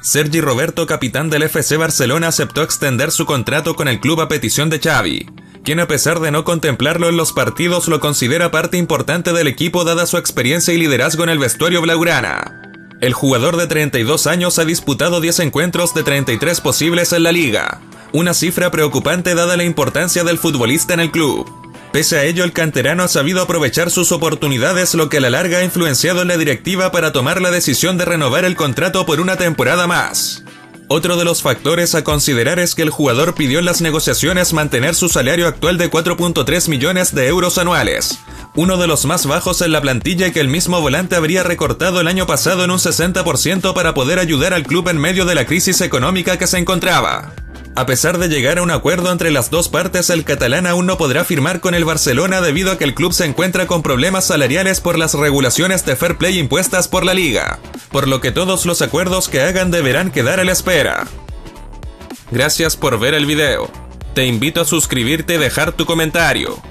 Sergi Roberto, capitán del FC Barcelona, aceptó extender su contrato con el club a petición de Xavi, quien a pesar de no contemplarlo en los partidos lo considera parte importante del equipo dada su experiencia y liderazgo en el vestuario blaugrana. El jugador de 32 años ha disputado 10 encuentros de 33 posibles en la liga, una cifra preocupante dada la importancia del futbolista en el club. Pese a ello, el canterano ha sabido aprovechar sus oportunidades, lo que a la larga ha influenciado en la directiva para tomar la decisión de renovar el contrato por una temporada más. Otro de los factores a considerar es que el jugador pidió en las negociaciones mantener su salario actual de 4.3 millones de euros anuales, uno de los más bajos en la plantilla que el mismo volante habría recortado el año pasado en un 60% para poder ayudar al club en medio de la crisis económica que se encontraba. A pesar de llegar a un acuerdo entre las dos partes, el catalán aún no podrá firmar con el Barcelona debido a que el club se encuentra con problemas salariales por las regulaciones de fair play impuestas por la liga, por lo que todos los acuerdos que hagan deberán quedar a la espera. Gracias por ver el video. Te invito a suscribirte y dejar tu comentario.